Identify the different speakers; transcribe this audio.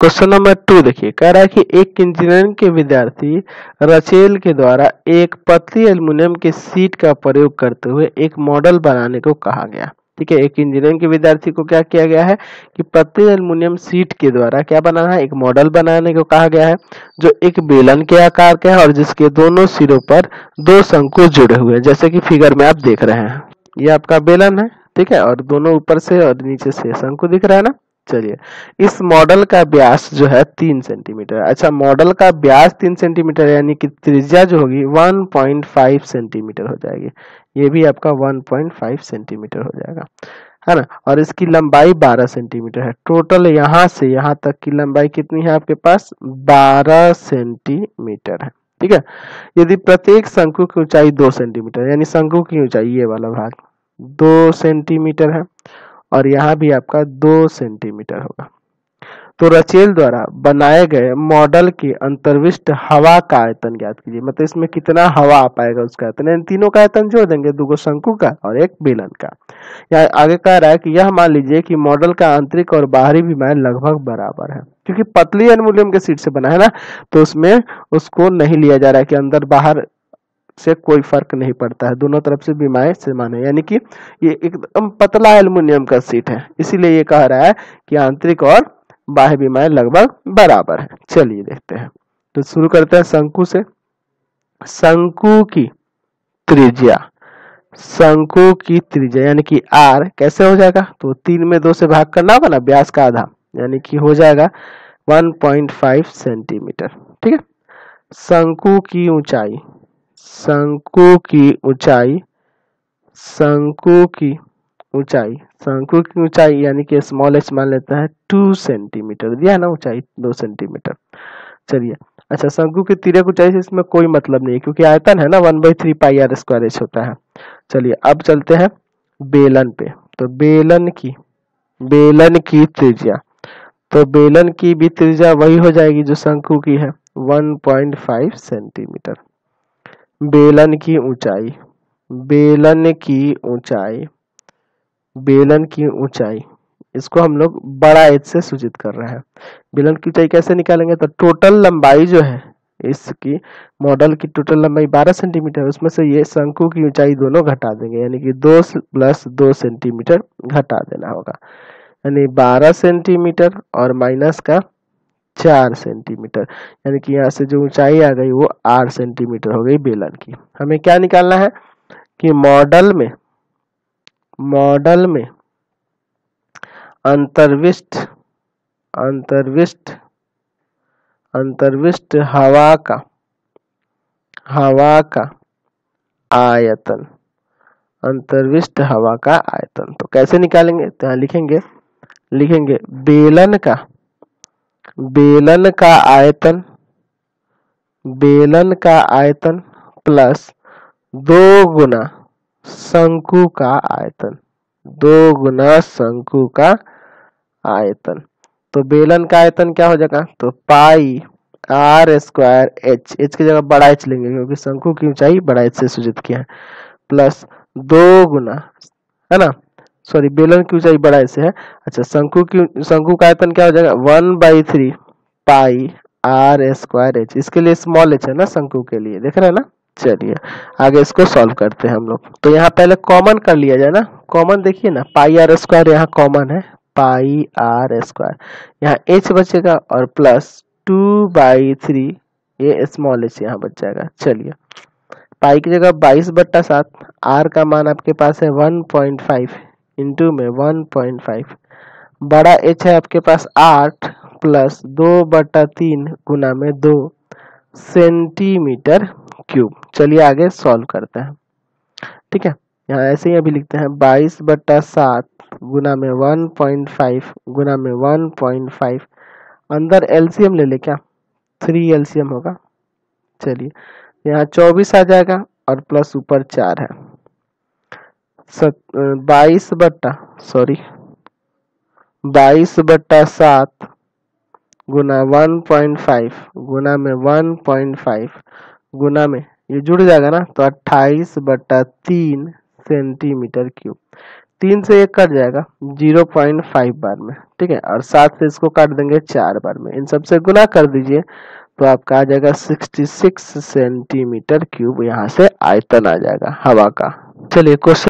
Speaker 1: Question number two देखिए, कह रहा है कि एक इंजीनियरिंग के विद्यार्थी रचेल के द्वारा एक पतली एल्युमिनियम के सीट का प्रयोग करते हुए एक मॉडल बनाने को कहा गया। ठीक है, एक इंजीनियरिंग के विद्यार्थी को क्या किया गया है कि पतली एल्युमिनियम सीट के द्वारा क्या बनाना है? एक मॉडल बनाने को कहा गया है, जो एक बेलन के आकार का है और जिसके दोनों सिरों पर दो शंकु जुड़े हुए हैं। जैसे कि फिगर में आप देख रहे हैं। ये आपका बेलन है, ठीक है, और दोनों ऊपर से और नीचे से शंकु दिख रहा है ना? चलिए, इस मॉडल का व्यास जो है तीन सेंटीमीटर अच्छा मॉडल का व्यास तीन सेंटीमीटर यानी कि त्रिज्या जो होगी 1.5 सेंटीमीटर हो जाएगी। ये भी आपका 1.5 सेंटीमीटर हो जाएगा, है ना? और इसकी लंबाई 12 सेंटीमीटर है। टोटल यहाँ से यहाँ तक की लंबाई कितनी है आपके पास? 12 सेंटीमीटर है, ठीक है? यदि प्रत्येक शंकु की ऊंचाई दो सेंटीमीटर यानी शंकु की ऊंचाई ये वाला भाग दो सेंटीमीटर है और यहाँ भी आपका दो सेंटीमीटर होगा। तो रचेल द्वारा बनाए गए मॉडल के अंतर्विष्ट हवा का आयतन ज्ञात कीजिए। मतलब इसमें कितना हवा आ पाएगा उसका आयतन? इन तीनों का आयतन जोड़ देंगे दो शंकु का और एक बेलन का। यहाँ आगे कह रहा है कि यह मान लीजिए कि मॉडल का आंतरिक और बाहरी विमाएँ लगभग बराबर है। क्योंकि पतली एल्युमिनियम के सीट से बना है ना तो उसमें उसको नहीं लिया जा रहा है कि अंदर बाहर से कोई फ़र्क नहीं पड़ता है। दोनों तरफ़ से बीमाएँ समान है यानी कि ये एकदम पतला एल्युमिनियम का सीट है। इसीलिए ये कह रहा है कि आंतरिक और बाह्य बीमाएँ लगभग बराबर है। चलिए देखते हैं। तो शुरू करते हैं शंकु से। शंकु की त्रिज्या। शंकु की त्रिज्या, यानी कि आर कैसे हो जाएगा? तो तीन में दो से भाग करना होगा ना? व्यास का आधा। यानी कि हो जाएगा 1.5 सेंटीमीटर। ठीक है? शंकु की ऊंचाई। शंकु की ऊंचाई, शंकु की ऊंचाई, शंकु की ऊंचाई यानी कि स्मॉल एच मान लेता है टू सेंटीमीटर दिया है ना ऊंचाई दो सेंटीमीटर चलिए अच्छा शंकु की तिरक ऊंचाई से इसमें कोई मतलब नहीं क्योंकि आयतन है ना one by three pi r square h होता है। चलिए, अब चलते हैं बेलन पे। तो बेलन की बेलन की त्रिज्या। तो बेलन की भी त्रिज्या वही हो जाएगी जो शंकु की है 1.5 सेंटीमीटर बेलन की ऊंचाई, बेलन की ऊंचाई, बेलन की ऊंचाई। इसको हम लोग बड़ा एच से सूचित कर रहे हैं। बेलन की ऊंचाई कैसे निकालेंगे? तो टोटल लंबाई जो है, इसकी मॉडल की टोटल लंबाई 12 सेंटीमीटर उसमें से ये शंकु की ऊंचाई दोनों घटा देंगे, यानी कि दो प्लस दो सेंटीमीटर घटा देना होगा। यानी 12 सेंटीमीटर और माइनस का चार सेंटीमीटर, यानी कि यहाँ से जो ऊंचाई आ गई वो आठ सेंटीमीटर हो गई बेलन की। हमें क्या निकालना है कि मॉडल में मॉडल में अंतर्विष्ट अंतर्विष्ट अंतर्विष्ट हवा का हवा का आयतन, अंतर्विष्ट हवा का आयतन। तो कैसे निकालेंगे? तो यहाँ लिखेंगे लिखेंगे बेलन का बेलन का आयतन, बेलन का आयतन प्लस दो गुना शंकु का आयतन, दो गुना शंकु का आयतन। तो बेलन का आयतन क्या हो जाएगा? तो pi r square h h की जगह बड़ा एच लेंगे क्योंकि शंकु की ऊंचाई बड़ा एच से सूचित किया है। प्लस दो गुना, है ना? सॉरी बेलन की ऊंचाई बड़ा ऐसे है। अच्छा शंकु की शंकु का आयतन क्या हो जाएगा? One by three pi r square h. इसके लिए स्मॉल एच है ना शंकु के लिए। देख रहे हैं ना? चलिए, आगे इसको सॉल्व करते हैं हम लोग। तो यहाँ पहले कॉमन कर लिया जाए ना। कॉमन देखिए ना, पाई आर स्क्वायर यहाँ कॉमन है। Pi r square. यहाँ एच बचेगा और प्लस टू बाई थ्री, ये स्मॉल एच यहाँ बच जाएगा। चलिए, पाई की जगह बाईस बट्टा सात, आर का मान आपके पास है वन पॉइंट फाइव। इंटू में वन पॉइंट फाइव बड़ा एच है आपके पास आठ प्लस दो बटा तीन गुना में दो सेंटीमीटर क्यूब चलिए आगे सॉल्व करते हैं। ठीक है? यहाँ ऐसे ही अभी लिखते हैं। बाईस बट्टा सात गुना में वन पॉइंट फाइव गुना में वन पॉइंट फाइव अंदर एलसीएम ले ले क्या? थ्री एलसीएम होगा। चलिए, यहाँ चौबीस आ जाएगा और प्लस ऊपर चार है। बाईस बट्टा सॉरी बाईस बट्टा सात गुना वन पॉइंट फाइव, गुना में वन पॉइंट फाइव, गुना में, ये जुड़ जाएगा ना तो अट्ठाईस बट्टा तीन सेंटीमीटर क्यूब, तीन से एक कट जाएगा, ज़ीरो पॉइंट फाइव बार में, ठीक है, और सात से इसको काट देंगे चार बार में, इन सबसे गुना कर दीजिए तो आपका आ जाएगा सिक्सटी सिक्स सेंटीमीटर क्यूब, यहाँ से आयतन आ जाएगा, हवा का, चलिए क्वेश्चन